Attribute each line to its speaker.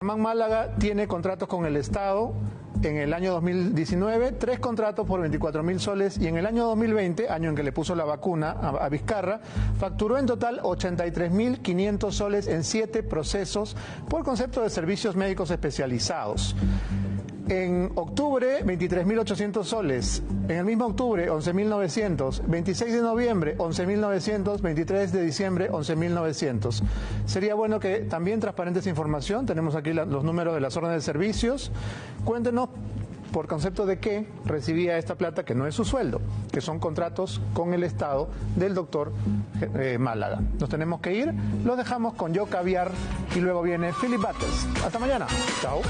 Speaker 1: Germán Málaga tiene contratos con el Estado en el año 2019, tres contratos por 24 mil soles y en el año 2020, año en que le puso la vacuna a, a Vizcarra, facturó en total 83 mil 500 soles en siete procesos por concepto de servicios médicos especializados. En octubre, 23.800 soles. En el mismo octubre, 11.900. 26 de noviembre, 11.900. 23 de diciembre, 11.900. Sería bueno que también transparente esa información. Tenemos aquí los números de las órdenes de servicios. Cuéntenos por concepto de qué recibía esta plata, que no es su sueldo, que son contratos con el Estado del doctor eh, Málaga. Nos tenemos que ir. Los dejamos con Yo Caviar y luego viene Philip Battles. Hasta mañana. Chao.